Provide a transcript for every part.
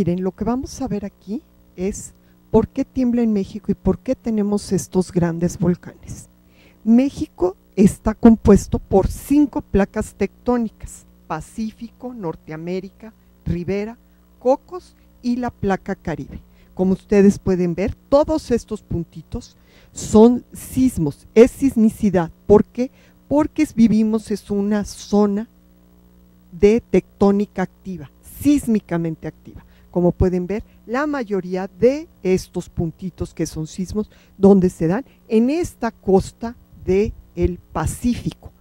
Miren, lo que vamos a ver aquí es por qué tiembla en México y por qué tenemos estos grandes volcanes. México está compuesto por cinco placas tectónicas, Pacífico, Norteamérica, Ribera, Cocos y la placa Caribe. Como ustedes pueden ver, todos estos puntitos son sismos, es sismicidad. ¿Por qué? Porque vivimos es una zona de tectónica activa, sísmicamente activa. Como pueden ver, la mayoría de estos puntitos que son sismos, donde se dan en esta costa del el Pacífico.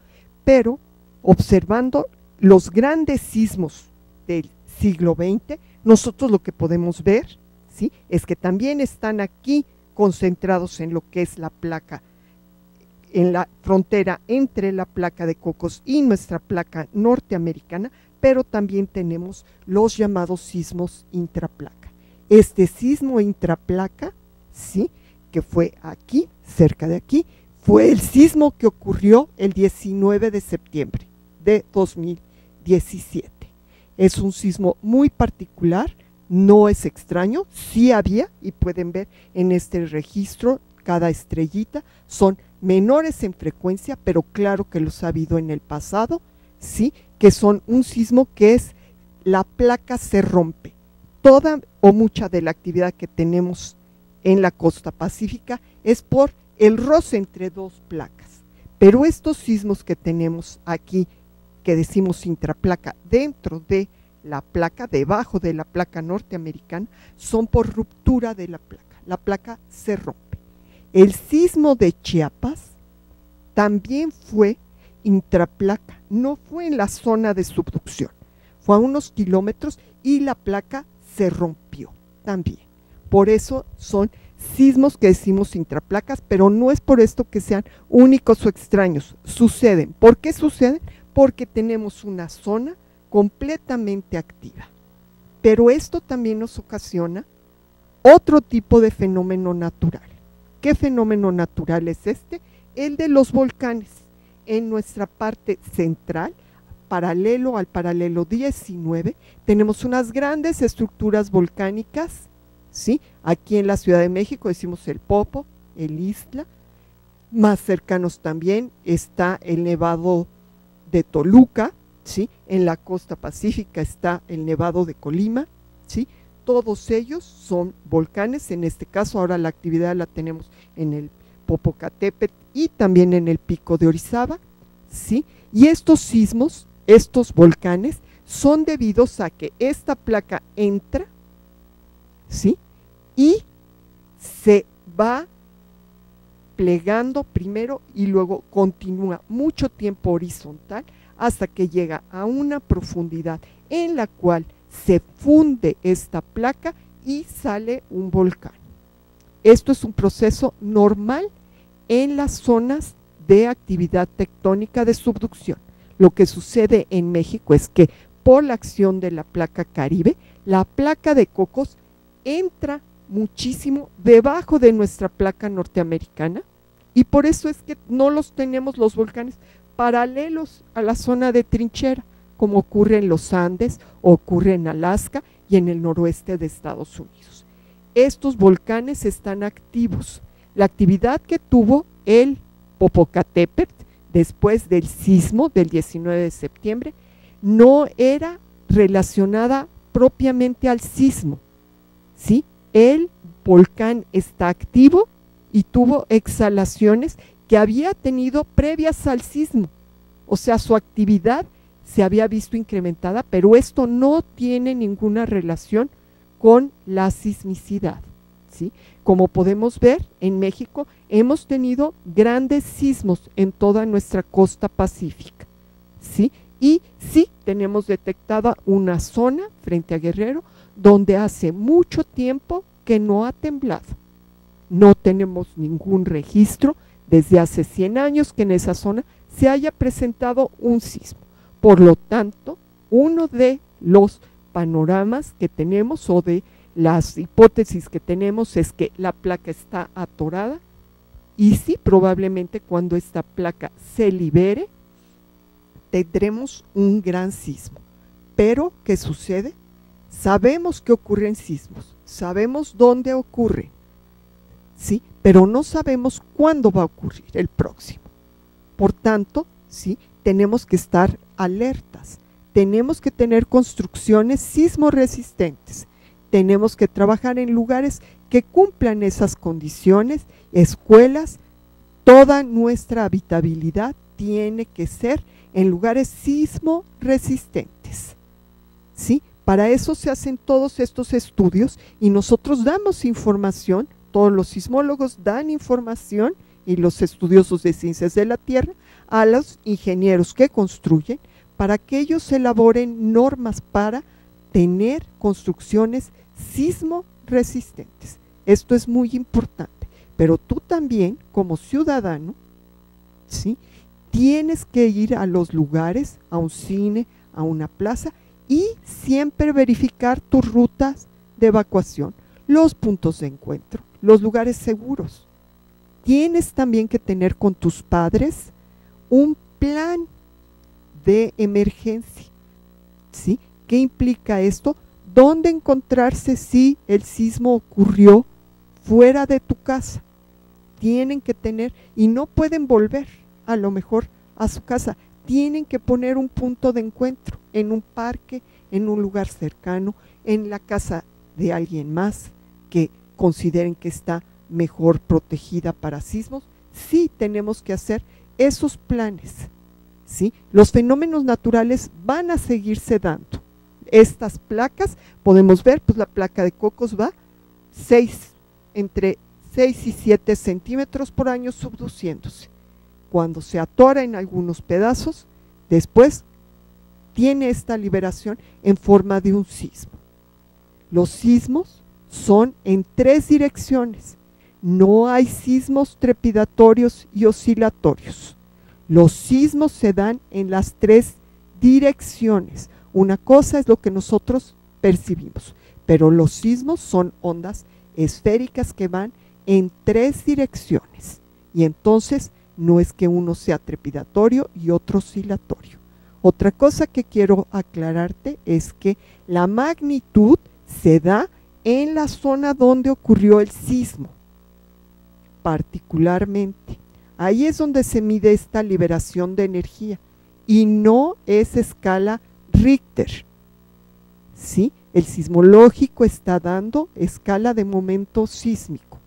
Pero observando los grandes sismos del siglo XX, nosotros lo que podemos ver ¿sí? es que también están aquí concentrados en lo que es la placa, en la frontera entre la placa de Cocos y nuestra placa norteamericana, pero también tenemos los llamados sismos intraplaca. Este sismo intraplaca, ¿sí? que fue aquí, cerca de aquí, fue el sismo que ocurrió el 19 de septiembre de 2017. Es un sismo muy particular, no es extraño, sí había, y pueden ver en este registro, cada estrellita son menores en frecuencia, pero claro que los ha habido en el pasado, sí, que son un sismo que es la placa se rompe. Toda o mucha de la actividad que tenemos en la costa pacífica es por el roce entre dos placas. Pero estos sismos que tenemos aquí, que decimos intraplaca, dentro de la placa, debajo de la placa norteamericana, son por ruptura de la placa. La placa se rompe. El sismo de Chiapas también fue intraplaca, no fue en la zona de subducción, fue a unos kilómetros y la placa se rompió también. Por eso son sismos que decimos intraplacas, pero no es por esto que sean únicos o extraños, suceden. ¿Por qué suceden? Porque tenemos una zona completamente activa. Pero esto también nos ocasiona otro tipo de fenómeno natural. ¿Qué fenómeno natural es este? El de los volcanes. En nuestra parte central, paralelo al paralelo 19, tenemos unas grandes estructuras volcánicas, ¿sí? Aquí en la Ciudad de México decimos el Popo, el Isla, más cercanos también está el Nevado de Toluca, ¿sí? En la costa pacífica está el Nevado de Colima, ¿sí? Todos ellos son volcanes, en este caso ahora la actividad la tenemos en el Popocatépetl y también en el Pico de Orizaba, ¿sí? Y estos sismos, estos volcanes, son debidos a que esta placa entra, ¿sí? Y se va plegando primero y luego continúa mucho tiempo horizontal hasta que llega a una profundidad en la cual se funde esta placa y sale un volcán. Esto es un proceso normal en las zonas de actividad tectónica de subducción. Lo que sucede en México es que por la acción de la placa Caribe, la placa de Cocos entra muchísimo debajo de nuestra placa norteamericana y por eso es que no los tenemos los volcanes paralelos a la zona de trinchera, como ocurre en los Andes, ocurre en Alaska y en el noroeste de Estados Unidos. Estos volcanes están activos. La actividad que tuvo el Popocatépetl después del sismo del 19 de septiembre no era relacionada propiamente al sismo. ¿sí? El volcán está activo y tuvo exhalaciones que había tenido previas al sismo. O sea, su actividad se había visto incrementada, pero esto no tiene ninguna relación con la sismicidad. ¿Sí? Como podemos ver, en México hemos tenido grandes sismos en toda nuestra costa pacífica. ¿sí? Y sí tenemos detectada una zona frente a Guerrero donde hace mucho tiempo que no ha temblado. No tenemos ningún registro desde hace 100 años que en esa zona se haya presentado un sismo. Por lo tanto, uno de los panoramas que tenemos o de las hipótesis que tenemos es que la placa está atorada y sí, probablemente cuando esta placa se libere, tendremos un gran sismo. Pero, ¿qué sucede? sabemos que ocurren sismos, sabemos dónde ocurre, ¿sí? Pero no sabemos cuándo va a ocurrir el próximo. Por tanto, ¿sí? Tenemos que estar alertas, tenemos que tener construcciones sismo resistentes, tenemos que trabajar en lugares que cumplan esas condiciones, escuelas, toda nuestra habitabilidad tiene que ser en lugares sismo resistentes. ¿Sí? Para eso se hacen todos estos estudios y nosotros damos información, todos los sismólogos dan información y los estudiosos de ciencias de la Tierra a los ingenieros que construyen para que ellos elaboren normas para tener construcciones sismo resistentes. Esto es muy importante, pero tú también como ciudadano, ¿sí? Tienes que ir a los lugares, a un cine, a una plaza y siempre verificar tus rutas de evacuación, los puntos de encuentro, los lugares seguros. Tienes también que tener con tus padres un plan de emergencia. ¿Sí? ¿Qué implica esto? ¿Dónde encontrarse si el sismo ocurrió fuera de tu casa? Tienen que tener y no pueden volver a lo mejor a su casa. Tienen que poner un punto de encuentro en un parque, en un lugar cercano, en la casa de alguien más que consideren que está mejor protegida para sismos. Sí tenemos que hacer esos planes. ¿sí? Los fenómenos naturales van a seguirse dando estas placas, podemos ver, pues la placa de cocos va 6, entre 6 y 7 centímetros por año subduciéndose. Cuando se atora en algunos pedazos, después tiene esta liberación en forma de un sismo. Los sismos son en tres direcciones. No hay sismos trepidatorios y oscilatorios. Los sismos se dan en las tres direcciones. Una cosa es lo que nosotros percibimos, pero los sismos son ondas esféricas que van en tres direcciones. Y entonces no es que uno sea trepidatorio y otro oscilatorio. Otra cosa que quiero aclararte es que la magnitud se da en la zona donde ocurrió el sismo, particularmente. Ahí es donde se mide esta liberación de energía y no es escala Richter. ¿Sí? El sismológico está dando escala de momento sísmico.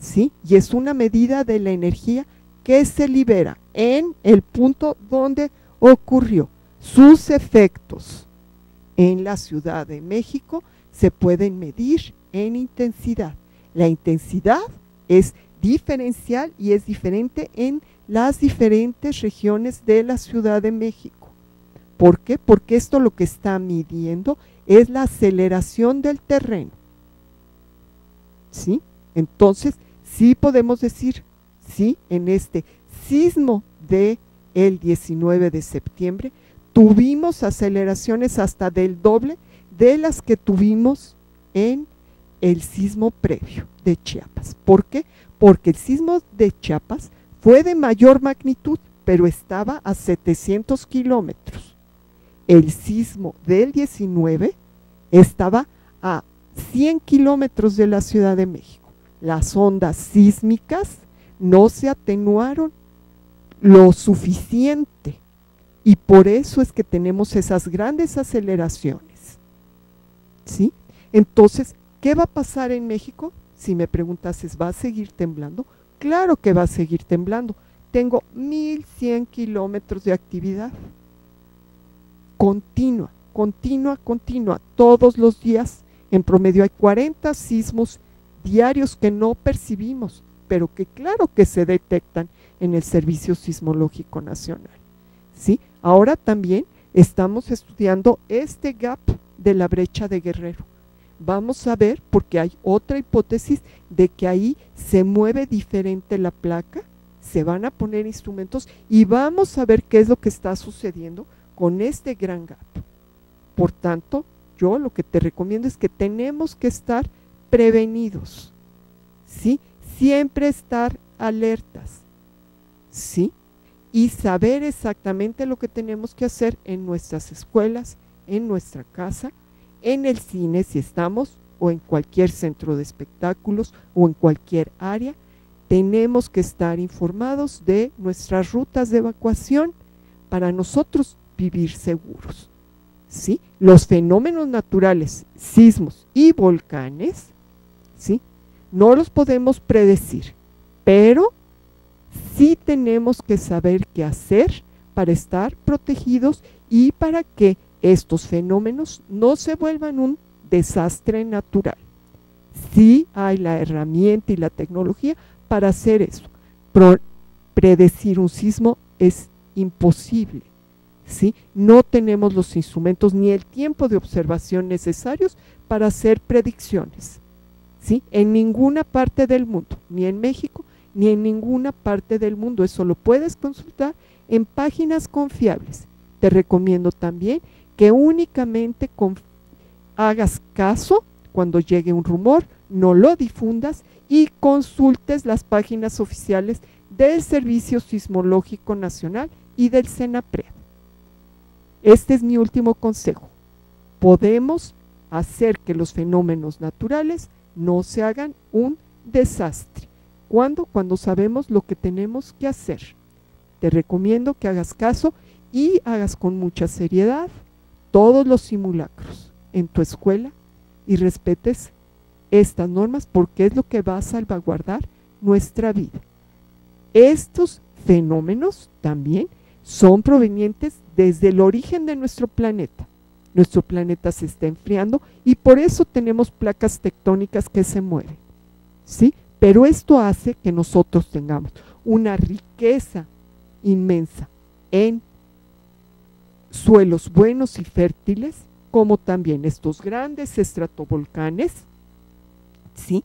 ¿Sí? Y es una medida de la energía que se libera en el punto donde ocurrió. Sus efectos en la Ciudad de México se pueden medir en intensidad. La intensidad es diferencial y es diferente en las diferentes regiones de la Ciudad de México. ¿Por qué? Porque esto lo que está midiendo es la aceleración del terreno. ¿Sí? Entonces, sí podemos decir, sí, en este sismo de el 19 de septiembre, tuvimos aceleraciones hasta del doble de las que tuvimos en el sismo previo de Chiapas. ¿Por qué? Porque el sismo de Chiapas fue de mayor magnitud, pero estaba a 700 kilómetros el sismo del 19 estaba a 100 kilómetros de la Ciudad de México. Las ondas sísmicas no se atenuaron lo suficiente y por eso es que tenemos esas grandes aceleraciones. ¿Sí? Entonces, ¿qué va a pasar en México? Si me preguntases, ¿va a seguir temblando? Claro que va a seguir temblando. Tengo 1100 kilómetros de actividad continua, continua, continua, todos los días. En promedio hay 40 sismos diarios que no percibimos, pero que claro que se detectan en el Servicio Sismológico Nacional. ¿Sí? Ahora también estamos estudiando este gap de la brecha de Guerrero. Vamos a ver, porque hay otra hipótesis de que ahí se mueve diferente la placa, se van a poner instrumentos y vamos a ver qué es lo que está sucediendo con este gran gap. Por tanto, yo lo que te recomiendo es que tenemos que estar prevenidos, ¿sí? Siempre estar alertas, ¿sí? Y saber exactamente lo que tenemos que hacer en nuestras escuelas, en nuestra casa, en el cine si estamos o en cualquier centro de espectáculos o en cualquier área, tenemos que estar informados de nuestras rutas de evacuación para nosotros vivir seguros. ¿sí? Los fenómenos naturales, sismos y volcanes, ¿sí? no los podemos predecir, pero sí tenemos que saber qué hacer para estar protegidos y para que estos fenómenos no se vuelvan un desastre natural. Sí hay la herramienta y la tecnología para hacer eso. predecir un sismo es imposible. ¿Sí? No tenemos los instrumentos ni el tiempo de observación necesarios para hacer predicciones. ¿sí? En ninguna parte del mundo, ni en México, ni en ninguna parte del mundo. Eso lo puedes consultar en páginas confiables. Te recomiendo también que únicamente hagas caso cuando llegue un rumor, no lo difundas y consultes las páginas oficiales del Servicio Sismológico Nacional y del SENAPRED. Este es mi último consejo. Podemos hacer que los fenómenos naturales no se hagan un desastre. ¿Cuándo? Cuando sabemos lo que tenemos que hacer. Te recomiendo que hagas caso y hagas con mucha seriedad todos los simulacros en tu escuela y respetes estas normas porque es lo que va a salvaguardar nuestra vida. Estos fenómenos también son provenientes desde el origen de nuestro planeta. Nuestro planeta se está enfriando y por eso tenemos placas tectónicas que se mueven. ¿Sí? Pero esto hace que nosotros tengamos una riqueza inmensa en suelos buenos y fértiles, como también estos grandes estratovolcanes, ¿sí?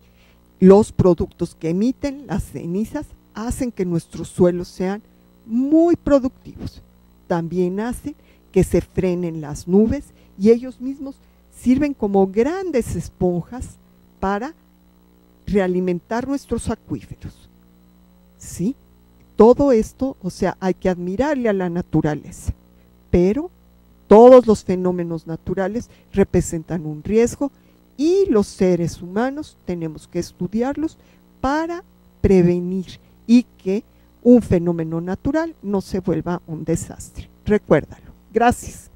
los productos que emiten las cenizas hacen que nuestros suelos sean muy productivos. También hacen que se frenen las nubes y ellos mismos sirven como grandes esponjas para realimentar nuestros acuíferos. ¿Sí? Todo esto, o sea, hay que admirarle a la naturaleza, pero todos los fenómenos naturales representan un riesgo y los seres humanos tenemos que estudiarlos para prevenir y que un fenómeno natural no se vuelva un desastre. Recuérdalo. Gracias.